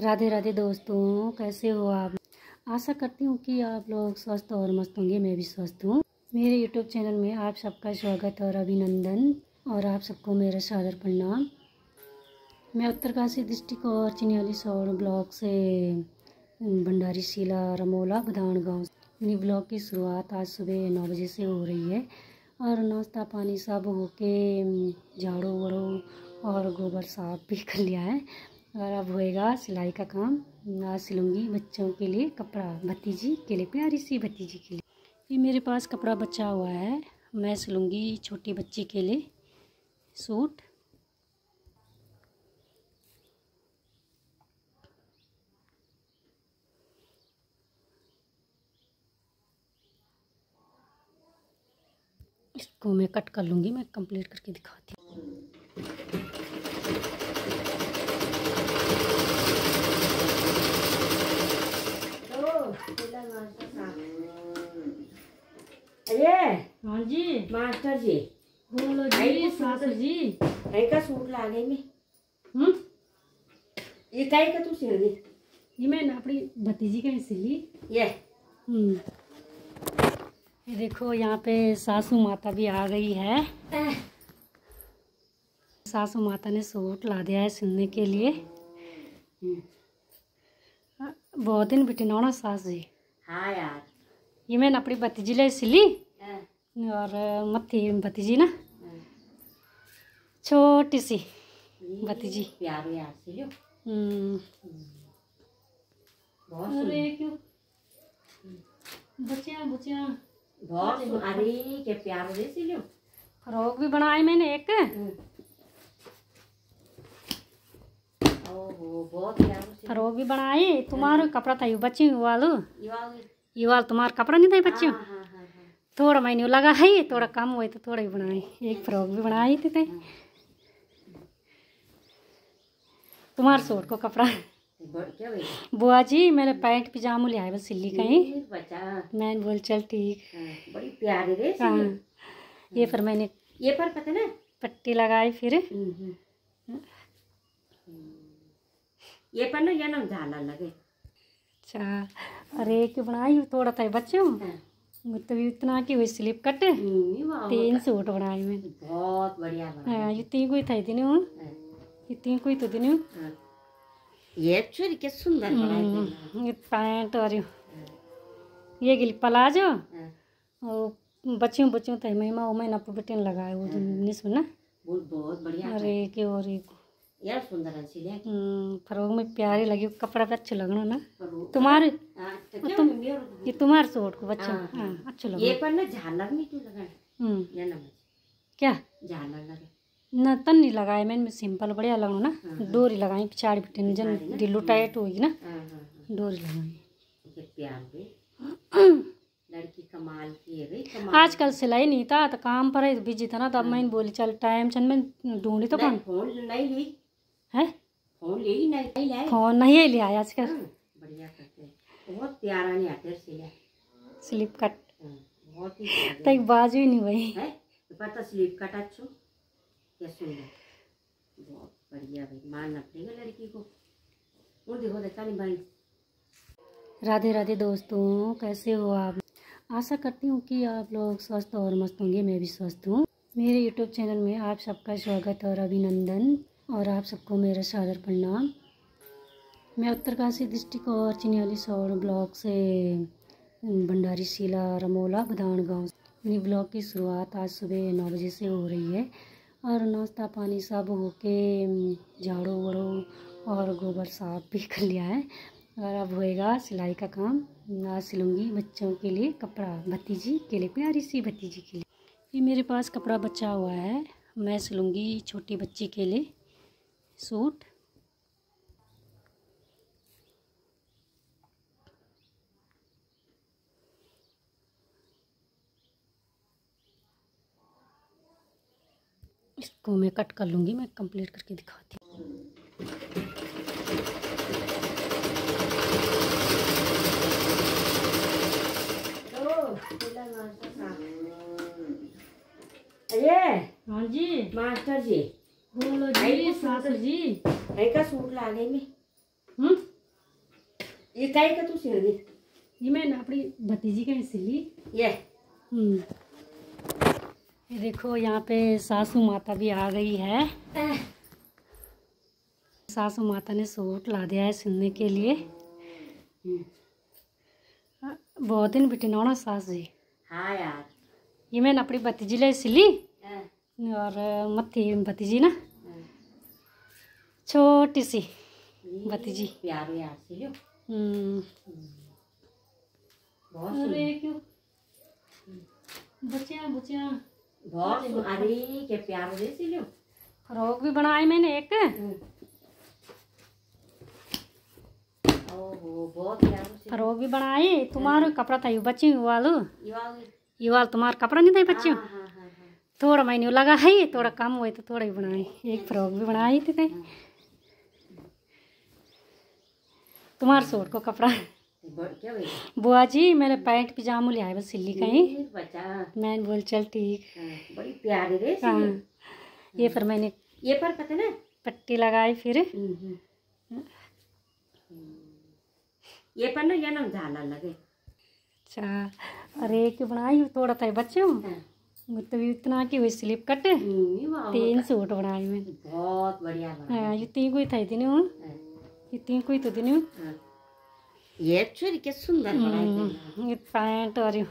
राधे राधे दोस्तों, कैसे हो आप? आशा करती हूँ कि आप लोग स्वस्थ और मस्त होंगे, मैं भी स्वस्थ हूँ। मेरे यूट्यूब चैनल में आप सबका स्वागत और अभिनंदन, और आप सबको मेरा सादर प्रणाम। मैं उत्तरकाशी डिस्ट्रिक्ट और चिन्याली सौर ब्लॉक से भंडारी शिला रमोला, बदान गाँव। मेरी ब्लॉग की शुरुआत आज सुबह नौ बजे से हो रही है, और नाश्ता पानी सब होके झाड़ू वाड़ू और गोबर साफ़ भी कर लिया है। और अब होएगा सिलाई का काम आज सिलूँगी बच्चों के लिए कपड़ा, भतीजी के लिए, प्यारी सी भतीजी के लिए। ये मेरे पास कपड़ा बचा हुआ है। मैं सिलूँगी छोटी बच्ची के लिए सूट। इसको मैं कट कर लूँगी, मैं कंप्लीट करके दिखाती हूँ अरे हाँ जी। मास्टर जी। बोलो जी सासू जी। कहीं का सूट ला गई मैं। हम्म ये कहीं का तू सिल दी ये मैंने अपनी भतीजी का सिली। ये। हम्म ये देखो यहाँ पे सासू माता भी आ गई है। सासू माता ने सूट ला दिया है सिलने के लिए। हाँ, बहुत दिन बिटे ना सास जी। हाँ यार। ये मैंने अपनी भतीजी ले सिली। हाँ, और मत्थी भतीजी ना। हाँ। छोटी सी भतीजी। प्यारो यार हम्म। बहुत अरे सुंदर। क्यों बच्चियाँ बच्चियाँ बहुत अरे के प्यारो दे सिलो फ्रॉक भी बनाए मैंने एक। ओहो बहुत प्यारो सिलो फ्रॉक भी बनाए तुम्हारा कपड़ा था ये बच्ची वालो। ये वाली ये तुम्हारा कपड़ा नहीं था बच्चियों हाँ हाँ हाँ हाँ। थोड़ा मैंने लगा है थोड़ा कम हुआ तो थोड़ा ही बनाए एक फ्रॉक भी बनाई थी ते। तुम्हारे सूट को कपड़ा। बुआ जी मेरे पैंट पिजामा ले आए बस सिल्ली का बच्चा। मैंने बोल चल ठीक। हाँ, बड़ी प्यारी रे हाँ। ये फिर मैंने ये पर पता ना? पट्टी लगाई फिर। हम्म, हम्म। ये पर ना ये ना झाला लगे। अच्छा अरे एक बनाई थोड़ा था बच्चों? हाँ। मतलब इतना की हुई स्लिप कट। हम्म, तीन सूट बनाए मैंने बहुत बढ़िया हाँ ये तीन कोई था दिन। हूँ। ये तीन कोई तो दिन। हाँ। ये छोरी क्या सुंदर ये पैंट और ये- गिल प्लाजो। और बच्चियों बच्चियों तय महिमा वो मैंने अपने बेटे लगाया वो निस में ना। बहुत बहुत बढ़िया अरे के और एक यार सुंदर है ले। हम्म, में प्यारी लगी कपड़ा भी अच्छा लगना ना। तुम्हारे? हाँ, तो तुम- मम्मी ये तुम्हारे सूट को बच्चों हाँ, हाँ अच्छा ये पर ना झालर नहीं क्यों लगा हम्म। या ना क्या? झालर लगे। ना तन नहीं लगाए मैंने सिंपल बढ़िया लगना ना। डोरी लगाई पिछाड़ी पिटे जन ढिल्लू टाइट होगी ना। हाँ हाँ हाँ। डोरी लगाई। प्यार लड़की कमाल की है भाई आजकल सिलाई नहीं था तो काम पर बिज़ी था ना तब मैंने बोली चल टाइम चल मैं ढूंढी तो फ़ोन नहीं ली है? फ़ोन ले ही नहीं लाए फ़ोन नहीं लिया आजकल। हाँ, बढ़िया करते हैं। बहुत प्यारा नहीं आते सिला स्लिप कट। हाँ, बहुत ही तो बाजू ही नहीं भाई है? तो पता स्लीप कट अच्छो। क्या सुंदर बहुत बढ़िया भाई मानना पड़ेगा लड़की को। वो देखो देखा नहीं भाई। राधे राधे दोस्तों कैसे हो आप? आशा करती हूँ कि आप लोग स्वस्थ और मस्त होंगे मैं भी स्वस्थ हूँ। मेरे यूट्यूब चैनल में आप सबका स्वागत और अभिनंदन। और आप सबको मेरा सादर प्रणाम। मैं उत्तरकाशी डिस्ट्रिक्ट और चिन्याली सौर ब्लॉक से भंडारी शिला रमोला बदान गाँव मेरी ब्लॉक की शुरुआत आज सुबह नौ बजे से हो रही है और नाश्ता पानी सब होके झाड़ू वाड़ू और गोबर साफ़ भी कर लिया है। और अब होएगा सिलाई का काम। आज सिलूँगी बच्चों के लिए कपड़ा भतीजी के लिए, प्यारी सी भतीजी के लिए। ये मेरे पास कपड़ा बचा हुआ है। मैं सिलूँगी छोटी बच्ची के लिए। सूट। इसको मैं कट कर लूँगी मैं कंप्लीट करके दिखाती हूँ। अरे हाँ जी। मास्टर जी। बोलो जी सासू जी। कहीं का सूट मैं। हम्म? ये का तू ये मैंने अपनी भतीजी का ही सिली ये। हम्म। ये देखो यहाँ पे सासू माता भी आ गई है। सासू माता ने सूट ला दिया है सिलने के लिए। हाँ, बहुत दिन बिटी ना सास जी। हाँ यार। ये मैंने अपनी भतीजी ले सिली हाँ, और मत्थी भतीजी ना। छोटी सी ये भतीजी। हम्म। बहुत अरे क्यों? बच्चियाँ बच्चियाँ। बहुत अरे क्या प्यारो फ्रॉक भी बनाई मैंने एक। ओहो बहुत प्यारो सिलियो फ्रॉक भी बनाई तुम्हारा कपड़ा था ये बच्ची वालो। ये वाली। तुम्हारा कपड़ा नहीं था बच्चियों? हाँ हाँ थोड़ा मैंने लगा है थोड़ा कम हुए तो थोड़ा ही बनाए। एक फ्रॉक भी बनाई थी कहीं तुम्हारे सूट को कपड़ा। क्या बुआ जी मेरे पैंट पिजामू लिया आए बस सिल्ली कहीं मैंने बोल चल ठीक। हाँ, बड़ी प्यारी रे हाँ। ये फिर मैंने ये पर पता ना? पट्टी लगाई फिर। हम्म, हम्म। ये पर ना ये ना झालर लगे। अच्छा अरे क्यों बनाई थोड़ा था ये बच्चों हाँ। तो इतना की हुई स्लिप कट तीन सूट बनाए मैंने। बहुत बढ़िया बना हाँ ये तीन कोई था दिन हूँ। हाँ, ये तीन कोई तो दिन हूँ। हाँ। ये छोरी के सुंदर बनाई हम्म, ये पैंट और ये-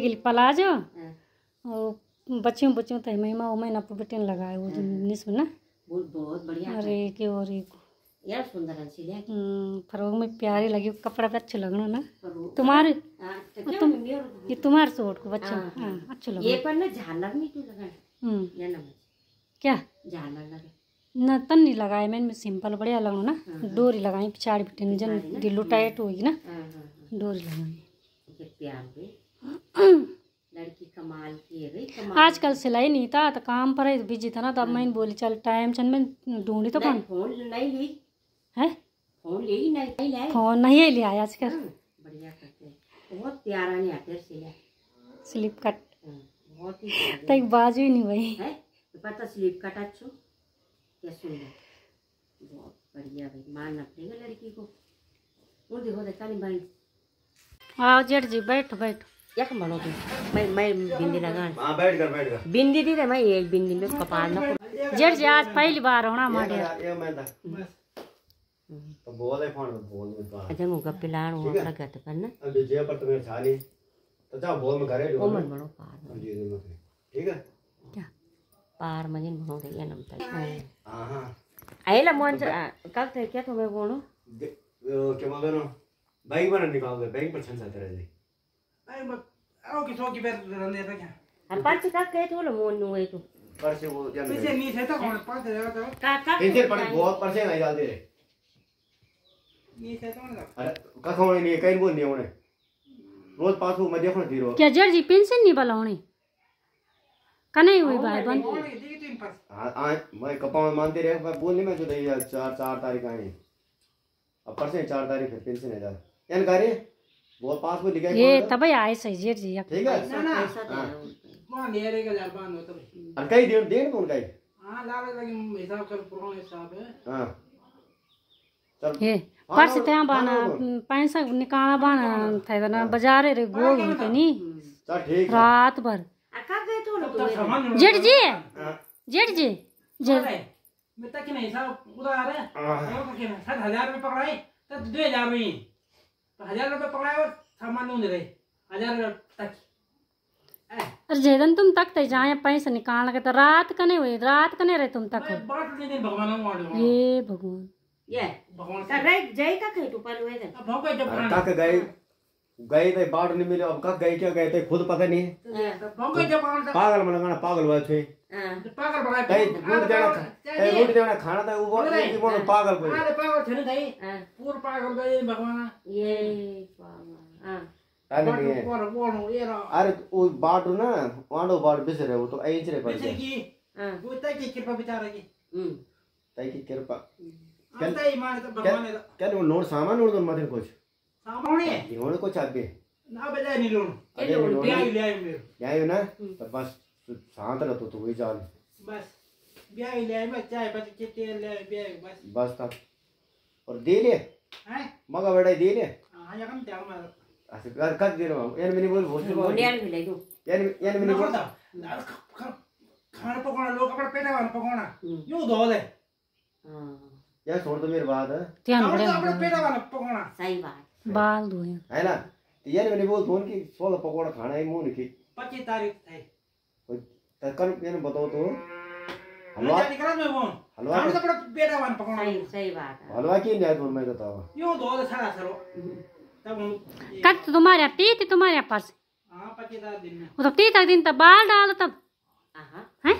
गिल प्लाजो। हाँ, और बच्चियों बच्चियों तो महिमा वो बेटे ने लगाया वो जो निस्फ ना। बहुत बहुत बढ़िया अरे के और ये यार सुंदर हम्म, फ्रॉक में प्यारे लगी कपड़ा भी अच्छा लगना ना। तुम्हारे? हाँ, तो तुम- ये तुम्हारे सूट को बच्चा हाँ, हाँ। अच्छा ये पर ना झालर नहीं तू लगा हम्म। या ना क्या? झालर लगे न तन नहीं लगाया मैंने सिंपल बढ़िया लगना ना। डोरी लगाई पिछाड़ी पिटे जन ढिल्लू टाइट होगी ना। हाँ हाँ हाँ। डोरी लगाई। ये प्यार रे लड़की कमाल की है कमाल। आजकल सिलाई नहीं था तो काम पर बिज़ी था ना तब मैंने बोली चल टाइम चल मैं ढूंढी तो फ़ोन नहीं ली। है? फ़ोन ले ही नहीं लाए फ़ोन नहीं ले आया आजकल। हाँ, बढ़िया करते हैं। बहुत प्यारा नहीं आते सिला स्लिप कट हाँ, बहुत ही प्यारे। तक बाजू ही नहीं हुई। है? तो पता स्लीप कटा छो क्या सुंदर बहुत बढ़िया भाई मानना पड़ेगा लड़की को। वो देखो देखा नहीं भाई। आओ जेठ जी बैठो बैठो। क्या बनो तू मैं मैं बिंदी लगा। हाँ बैठ कर बैठ कर। बिंदी दी रे मैं एक बिंदी में कपाल ना जेठ जी आज पहली बार होना हमारे ये ये मैं था। तो बोल है फ़ोन पे बोल में पा अच्छा मुँह गप्पे लाड़ वो अपना गत करना। अब जे पर तुम्हें छाली तो जा बोल में करे जो मन बनो पार जी जी मत ठीक है? क्या? पार मजिन बनो रे ये नम तक। हाँ। हाँ आइला मन कब थे? क्या तुम्हें बोलो? दे- वो क्या बोल बाइक पर निकाल दे बाइक पर छन सा तेरे जी Ay, mag... Ako kiso ki ber rande ta kya. हम पाँच का कहे तो लो मोन नुए तो पर से वो जान ni se ta kon pa te ta. का। का पेंसिल पर बहुत पर से नहीं डाल दे रे क्या जी पेंशन नहीं बलाਉਣੀ कने हुई भाई बन Ko ni di tin pas. हाँ हाँ मैं कपाव मानते रहे मैं बोल नहीं मैं तो नहीं यार चार चार तारीख आए अब पर से चार तारीख है पेंशन है यार यान करे वो पास में लिखा है ये कौन सा? आए सही जी ठीक है Na na. पैसा दे रहा हूँ Mo ni re ga jar ban ho ta. और कई दिन देन कौन कई la la lagi hisab kar puron hisab hai. हाँ चल ये पर्स त्या बाना पैसा निकाला बाना था ना बाज़ार रे गो के नी। रात भर। तो. जेठ जी। हाँ, जेठ जी। जे मैं तक नहीं हिसाब उधार है। हाँ। तो हज़ार रुपये पकड़ाए तब दो हज़ार तो हज़ार रुपये पकड़ाए और सामान नहीं रहे। हज़ार तक। अरे जेदन तुम तक ते जाए पैसा निकाल के तो रात कने हुई रात कने रहे तुम तक। बात नहीं भगवान ये भगवान। ये। भगवान जय का कहे तो हुए थे अब भगवान जब अरे काक गए? गए थे बाट नहीं मिले अब कब गए क्या गए थे खुद पता नहीं। है भगवान जब पागल पागल मन लगाना पागल हुआ थे। हाँ। पागल बनाए कई रोटी देना कई रोटी देना खाना था वो ये वो पागल अरे पागल थे नहीं हाँ। पूरा पागल गए भगवान। ये बाबा हाँ। अरे है। वो बाट ना वाडो बाट बिस रहे वो तो ऐच रे पड़ बेचारे गए की हाँ। वो तय की कृपा बेचारा की हम्म। तई की कृपा। ही मान तो भगवान ने क्या वो नोट सामान नोट तो मत कुछ। सामान है इन्होंने कुछ आगे। ना बजाय नहीं लोन अरे लोन इन्होंने ले ले आई मेरे। यही ना? तो बस शांत रहो तो वही जान। बस। ब्याह ले आई मैं चाय पत्ती चिट्ठी ले आई ब्याह बस। बस था और दे ले। हैं? मगा बेटा दी ने आया कम त्याग में अच्छा कर कर दे रहा एन मिनी बोल बोल। मुंडिया भी ले दूँ एन एन मिनी बोल। खाना पकाना लोग अपने पेट वाला पकाना हम्म। यूँ दे हाँ। यार छोड़ दो मेरी बात ध्यान अपने बड़े अपने पेट वाला पकाना सही बात। बाल धोए। है ना? तो यार मैंने बोल फ़ोन की सोलह पकौड़ा खाना है मुँह की पच्चीस तारीख है। तो कल मैंने बताओ तो हलवा मैं निकला मैं वो हलवा खाना तो अपने पेट वाला पकाना सही सही बात हलवा की नहीं बोल मैं बताओ यूँ धो दे सारा सरो। तब कट तो तुम्हारे तीत तुम्हारे पास। हाँ पच्चीस दिन में। वो तब तीत दिन तब बाल डालो तब। हाँ हैं?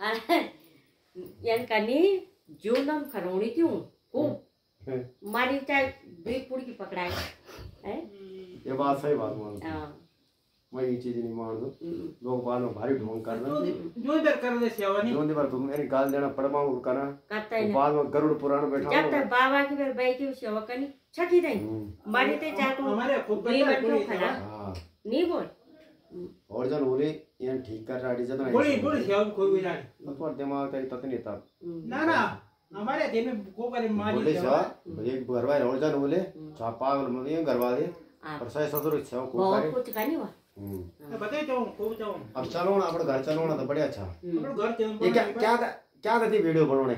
yan kani junam karoni क्यों खूब मारी चाहे दुई पुड़ की पकड़ाए हैं ये बात सही बात मान हाँ, मैं ये चीज़ नहीं मान दो लोग बाद में भारी ढोंग कर रहे जो इधर कर दे सेवा नहीं जो बार तुम मेरी गाल देना पड़मा करना करता है ना बाद में गरुड़ पुराण बैठा जब। तक बाबा की फिर बाई की सेवा करनी छठी नहीं मारी ते चाहे हमारे खूब है बुढ़ी क्यों खड़ा हाँ नहीं बोल और जन बोले ये ठीक कर रहा है जन बोली बोली से हम कोई भी जाने पर दिमाग तेरी तत नहीं था ना ना हमारे दिन में को करे मारी बोले सा एक घर वाले और जान बोले छा पागल मुझे घर वाले पर और सही ससुर से को बहुत करे कुछ करनी हुआ हम्म। बताए तो खूब जाओ अब चलो ना अपने घर चलो ना तो बढ़िया अच्छा अपने घर ये क्या क्या क्या करती वीडियो बनाने